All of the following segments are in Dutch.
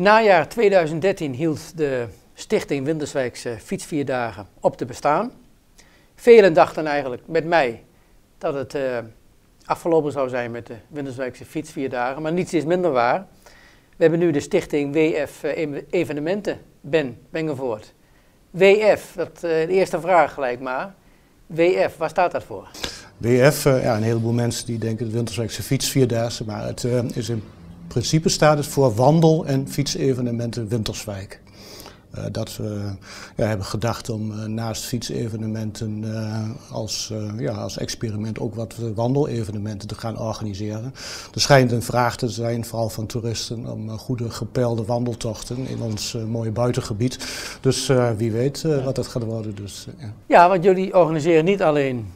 Najaar 2013 hield de Stichting Winterswijkse Fietsvierdagen op te bestaan. Velen dachten eigenlijk met mij dat het uh, afgelopen zou zijn met de Winterswijkse Fietsvierdagen, maar niets is minder waar. We hebben nu de stichting WF Evenementen Ben Bengevoort. WF, dat, uh, de eerste vraag gelijk maar. WF, waar staat dat voor? WF, ja, een heleboel mensen die denken de Winterswijkse Fietsvierdaagse, maar het is in principe staat het voor wandel- en fietsevenementen Winterswijk. Uh, dat we ja, hebben gedacht om uh, naast fietsevenementen uh, als, ja, als experiment ook wat wandelevenementen te gaan organiseren. Er schijnt een vraag te zijn, vooral van toeristen, om goede gepeilde wandeltochten in ons mooie buitengebied. Dus wie weet wat dat gaat worden. Dus, ja. ja, want jullie organiseren niet alleen,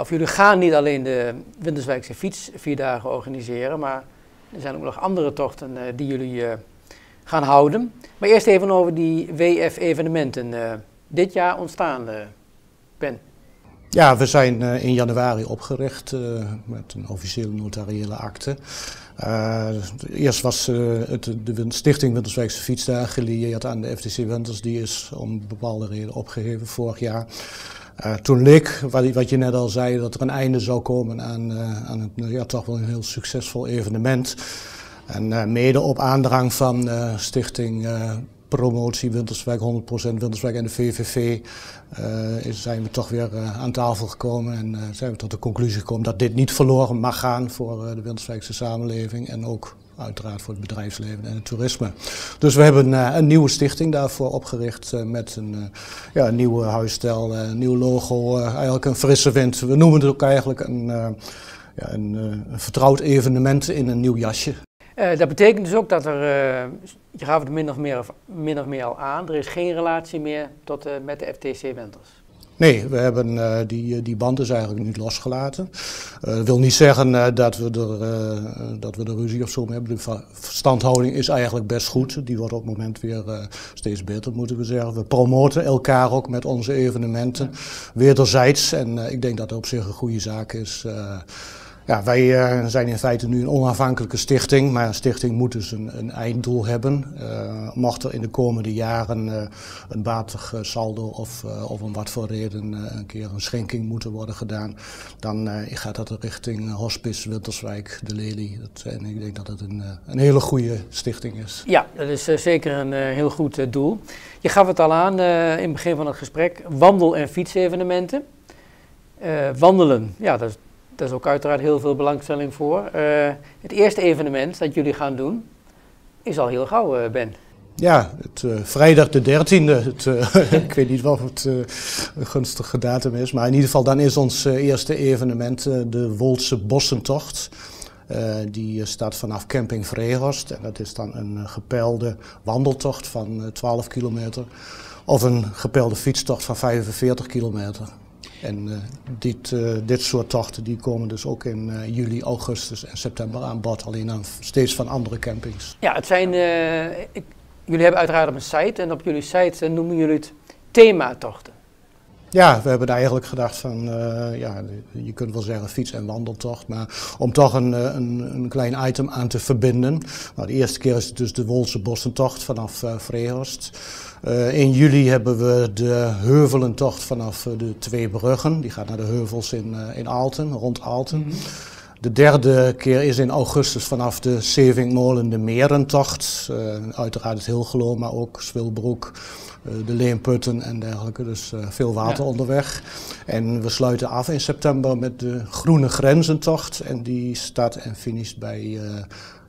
of jullie gaan niet alleen de Winterswijkse fietsvierdagen organiseren, maar er zijn ook nog andere tochten uh, die jullie uh, gaan houden. Maar eerst even over die WF-evenementen. Uh, dit jaar ontstaan, Ben. Ja, we zijn in januari opgericht met een officiële notariële akte. eerst was het de Stichting Winterswijkse Fietsdagen gelieerd aan de FTC Winters. Die is om bepaalde reden opgegeven vorig jaar. Toen leek, wat, je net al zei, dat er een einde zou komen aan, aan het ja, toch wel een heel succesvol evenement. En mede op aandrang van Stichting Promotie Winterswijk, 100% Winterswijk en de VVV, is, zijn we toch weer aan tafel gekomen en zijn we tot de conclusie gekomen dat dit niet verloren mag gaan voor de Winterswijkse samenleving en ook uiteraard voor het bedrijfsleven en het toerisme. Dus we hebben uh, een nieuwe stichting daarvoor opgericht met een, ja, een nieuwe huisstijl, een nieuw logo, eigenlijk een frisse wind. We noemen het ook eigenlijk een, ja, een, een, vertrouwd evenement in een nieuw jasje. Dat betekent dus ook dat er, je gaf het min of, meer, min of meer al aan, er is geen relatie meer tot, met de FTC Wenters. Nee, we hebben die, eh, die band is eigenlijk niet losgelaten. Dat wil niet zeggen dat, we er, dat we er ruzie of zo mee hebben. De verstandhouding is eigenlijk best goed. Die wordt op het moment weer steeds beter, moeten we zeggen. We promoten elkaar ook met onze evenementen, wederzijds. En ik denk dat dat op zich een goede zaak is. Ja, wij uh, zijn in feite nu een onafhankelijke stichting, maar een stichting moet dus een, een einddoel hebben. Uh, mocht er in de komende jaren uh, een batig saldo of, of om wat voor reden een keer een schenking moeten worden gedaan, dan gaat dat richting Hospice Winterswijk, de Lely. Dat, en ik denk dat het een, een hele goede stichting is. Ja, dat is zeker een heel goed doel. Je gaf het al aan in het begin van het gesprek, wandel- en fietsevenementen. wandelen, ja, dat is daar is ook uiteraard heel veel belangstelling voor. Uh, het eerste evenement dat jullie gaan doen is al heel gauw, uh, Ben. Ja, het, uh, vrijdag de 13e. Het, ik weet niet wat het een gunstige datum is, maar in ieder geval dan is ons eerste evenement de Wolse Bossentocht. die staat vanaf Camping Vreehorst en dat is dan een gepeilde wandeltocht van 12 kilometer of een gepeilde fietstocht van 45 kilometer. En uh, dit, uh, dit soort tochten die komen dus ook in uh, juli, augustus en september aan bod. Alleen dan steeds van andere campings. Ja, het zijn, ik, jullie hebben uiteraard een site en op jullie site noemen jullie het thematochten. Ja, we hebben eigenlijk gedacht van, ja, je kunt wel zeggen fiets- en wandeltocht, maar om toch een, een, een, klein item aan te verbinden. Nou, de eerste keer is het dus de Wolse Bossentocht vanaf uh, Vreehorst. In juli hebben we de heuvelentocht vanaf de Twee Bruggen. Die gaat naar de heuvels in, in Aalten, rond Aalten. Mm -hmm. De derde keer is in augustus vanaf de Sevingmolen de Merentocht. uiteraard het Hilgelo, maar ook Zwilbroek, de Leemputten en dergelijke. Dus veel water ja. onderweg. En we sluiten af in september met de Groene Grenzentocht. En die start en finisht bij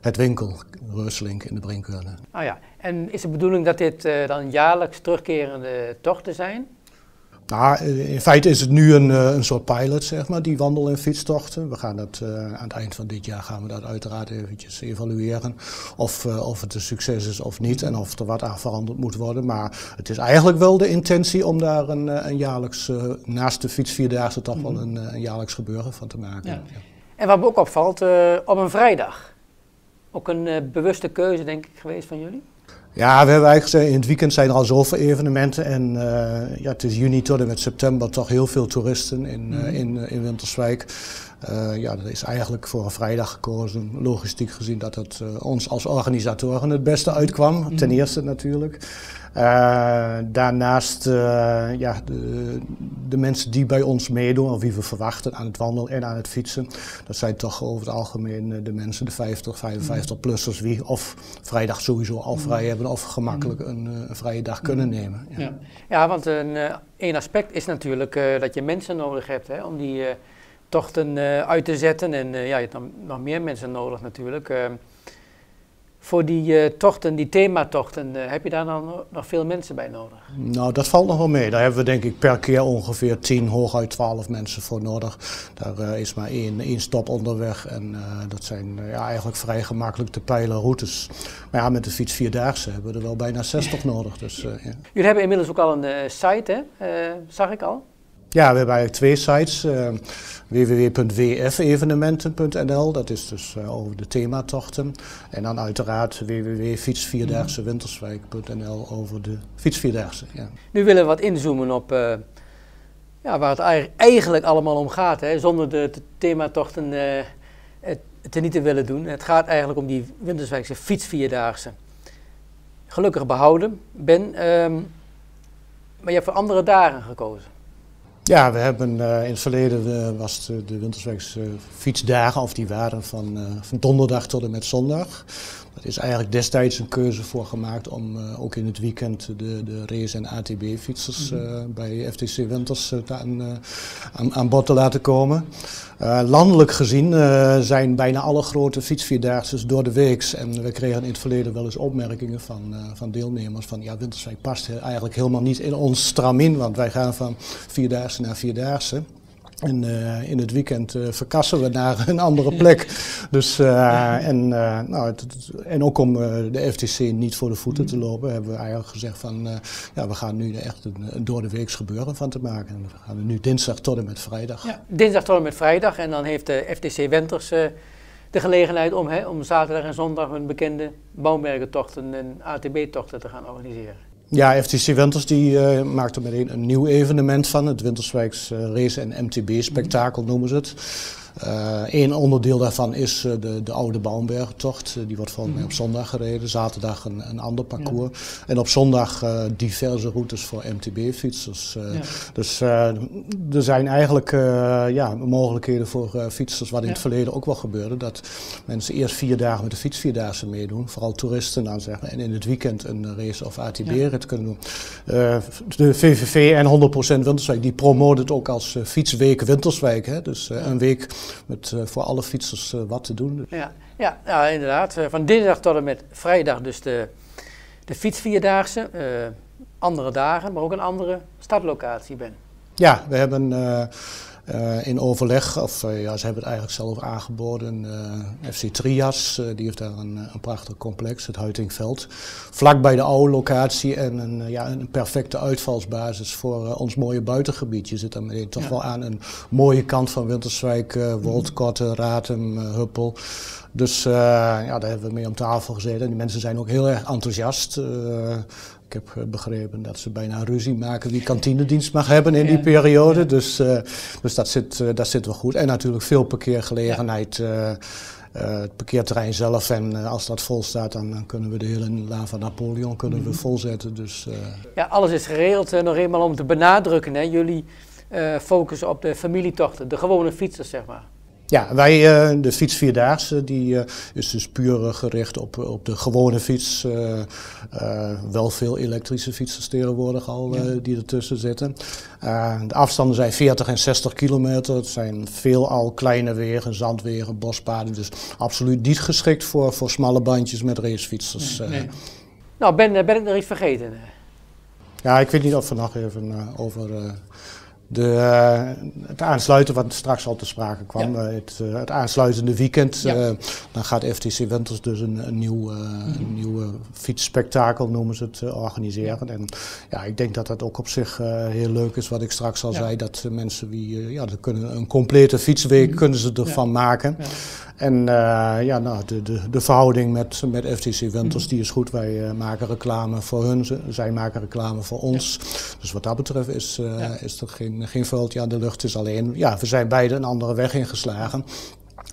het winkel, Reuslink in de Brinkwerden. Ah ja, en is de bedoeling dat dit dan jaarlijks terugkerende tochten zijn? Nou, in feite is het nu een, een soort pilot, zeg maar, die wandel- en fietstochten. We gaan dat uh, aan het eind van dit jaar gaan we dat uiteraard eventjes evalueren. Of, uh, of het een succes is of niet en of er wat aan veranderd moet worden. Maar het is eigenlijk wel de intentie om daar een, een jaarlijks, naast de fietsvierdaagse toch wel een, een, jaarlijks gebeuren van te maken. Ja. En wat me ook opvalt, op een vrijdag. Ook een bewuste keuze, denk ik, geweest van jullie? Ja, we hebben eigenlijk gezegd, in het weekend zijn er al zoveel evenementen. En uh, ja, het is juni tot en met september toch heel veel toeristen in, uh, in, in Winterswijk. Ja, dat is eigenlijk voor een vrijdag gekozen, logistiek gezien, dat het ons als organisatoren het beste uitkwam. Ten mhm. eerste natuurlijk. Uh, daarnaast ja, de, de, mensen die bij ons meedoen, of wie we verwachten aan het wandelen en aan het fietsen, dat zijn toch over het algemeen eh, de mensen, de 50, 55-plussers, wie of vrijdag sowieso al vrij hebben of gemakkelijk een, een vrije dag kunnen nemen. Ja, ja. ja want een, een aspect is natuurlijk dat je mensen nodig hebt hè, om die tochten uit te zetten. En ja, je hebt nog, nog, meer mensen nodig natuurlijk voor die tochten, die thematochten, heb je daar dan nog veel mensen bij nodig? Nou, dat valt nog wel mee. Daar hebben we denk ik per keer ongeveer 10, hooguit 12 mensen voor nodig. Daar is maar één, één stop onderweg en dat zijn ja, eigenlijk vrij gemakkelijk te peilen routes. Maar ja, met de fiets Vierdaagse hebben we er wel bijna 60 nodig. Dus, ja. Jullie hebben inmiddels ook al een site, hè? zag ik al? Ja, we hebben eigenlijk twee sites. Uh, www.wfevenementen.nl, dat is dus uh, over de thematochten. En dan uiteraard www.fietsvierdaagse-winterswijk.nl over de fietsvierdaagse. Ja. Nu willen we wat inzoomen op uh, ja, waar het eigenlijk allemaal om gaat. Hè, zonder de, de thematochten te niet te willen doen. Het gaat eigenlijk om die Winterswijkse fietsvierdaagse. Gelukkig behouden. Ben, um, maar je hebt voor andere dagen gekozen. Ja, we hebben uh, in het verleden uh, was de, de Winterswijkse fietsdagen, of die waren van, van donderdag tot en met zondag. Dat is eigenlijk destijds een keuze voor gemaakt om uh, ook in het weekend de, de race- en ATB-fietsers uh, bij FTC Winters uh, aan, aan, aan, bod te laten komen. landelijk gezien zijn bijna alle grote fietsvierdaagses door de weeks. En we kregen in het verleden wel eens opmerkingen van, van deelnemers van ja, Winterswijk past eigenlijk helemaal niet in ons stramien, want wij gaan van vierdaagse naar vierdaagse. En uh, in het weekend uh, verkassen we naar een andere plek. Dus, uh, en, nou, het, en ook om de FTC niet voor de voeten te lopen, hebben we eigenlijk gezegd van ja, we gaan nu echt een, een door de weeks gebeuren van te maken. En we gaan er nu dinsdag tot en met vrijdag. Ja, dinsdag tot en met vrijdag. En dan heeft de FTC Wenters de gelegenheid om, hè, om zaterdag en zondag een bekende Bouwbergentochten en ATB-tochten te gaan organiseren. Ja, FTC Winters die uh, maakt er meteen een nieuw evenement van. Het Winterswijks uh, Race en MTB-spektakel noemen ze het. Eén eh, onderdeel daarvan is uh, de, de Oude Baumbergtocht. Uh, die wordt volgens mij op zondag gereden. Zaterdag een, een ander parcours. En op zondag diverse routes voor MTB-fietsers. Ja. Dus er zijn eigenlijk ja, mogelijkheden voor fietsers, wat in het verleden ook wel gebeurde. Dat mensen eerst vier dagen met de fietsvierdaagse meedoen. Vooral toeristen dan zeggen. En in het weekend een race of ATB-rit kunnen doen. de VVV en 100% Winterswijk die promoten het ook als fietsweek Winterswijk. Hè? Dus een week met uh, voor alle fietsers uh, wat te doen. Ja, ja, ja inderdaad. Uh, van dinsdag tot en met vrijdag dus de, de fietsvierdaagse. andere dagen, maar ook een andere startlocatie ben. Ja, we hebben uh, in overleg, of uh, ja, ze hebben het eigenlijk zelf aangeboden. Uh, FC Trias, die heeft daar een, een, prachtig complex, het Huitingveld. Vlak bij de oude locatie en een, ja, een perfecte uitvalsbasis voor ons mooie buitengebied. Je zit dan toch wel aan een mooie kant van Winterswijk, Woldkotten, Ratem, Huppel. Dus ja, daar hebben we mee om tafel gezeten. En die mensen zijn ook heel erg enthousiast. Ik heb eh, begrepen dat ze bijna ruzie maken wie kantinedienst mag hebben in die periode. Dus, uh, dus dat, zit, uh, dat zit wel goed. En natuurlijk veel parkeergelegenheid. Ja. het parkeerterrein zelf en als dat vol staat, dan, dan, kunnen we de hele Laan van Napoleon kunnen we mhm. volzetten. Dus, Ja, alles is geregeld. nog eenmaal om te benadrukken, hè. jullie focussen op de familietochten, de gewone fietsers zeg maar. Ja, wij, uh, de fiets Vierdaagse, die uh, is dus puur uh, gericht op, op de gewone fiets. wel veel elektrische fietsers tegenwoordig al ja. die ertussen zitten. de afstanden zijn 40 en 60 kilometer. Het zijn veelal kleine wegen, zandwegen, bospaden. Dus absoluut niet geschikt voor, voor smalle bandjes met racefietsers. Nee, nee. Nou, ben, ben ik nog iets vergeten? Ja, ik weet niet of we nog even over de, uh, het aansluiten, wat straks al te sprake kwam, ja. uh, het, uh, het, aansluitende weekend. Ja. dan gaat FTC Winters dus een, een nieuw, mm -hmm. een nieuw fietsspektakel noemen ze het, organiseren. En ja, ik denk dat dat ook op zich heel leuk is, wat ik straks al zei, dat mensen wie, ja, dat kunnen een complete fietsweek mhm. kunnen ze ervan maken. En ja, nou, de, de, de verhouding met, met FTC Winters, die is goed. Wij maken reclame voor hun, zij maken reclame voor ons. Dus wat dat betreft is, is er geen, geen vuiltje aan de lucht. Het is alleen, ja, we zijn beide een andere weg ingeslagen.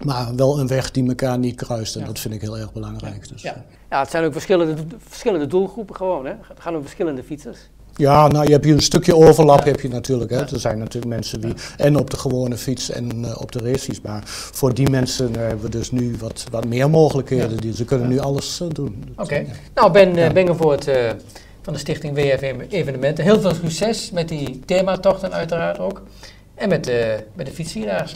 Maar wel een weg die elkaar niet kruist. En dat vind ik heel erg belangrijk. Dus, ja. Eh. ja, het zijn ook verschillende, verschillende doelgroepen gewoon. Hè? Het gaan om verschillende fietsers. Ja, nou je hebt hier een stukje overlap heb je natuurlijk. Hè. Er zijn natuurlijk mensen die en op de gewone fiets en uh, op de racefiets. Maar voor die mensen uh, hebben we dus nu wat, wat meer mogelijkheden. Die, ze kunnen nu alles uh, doen. Oké. Nou, Ben ja. Bengevoort van de stichting WF Evenementen. Heel veel succes met die thematochten uiteraard ook. En met, met de fietsvierdaagse.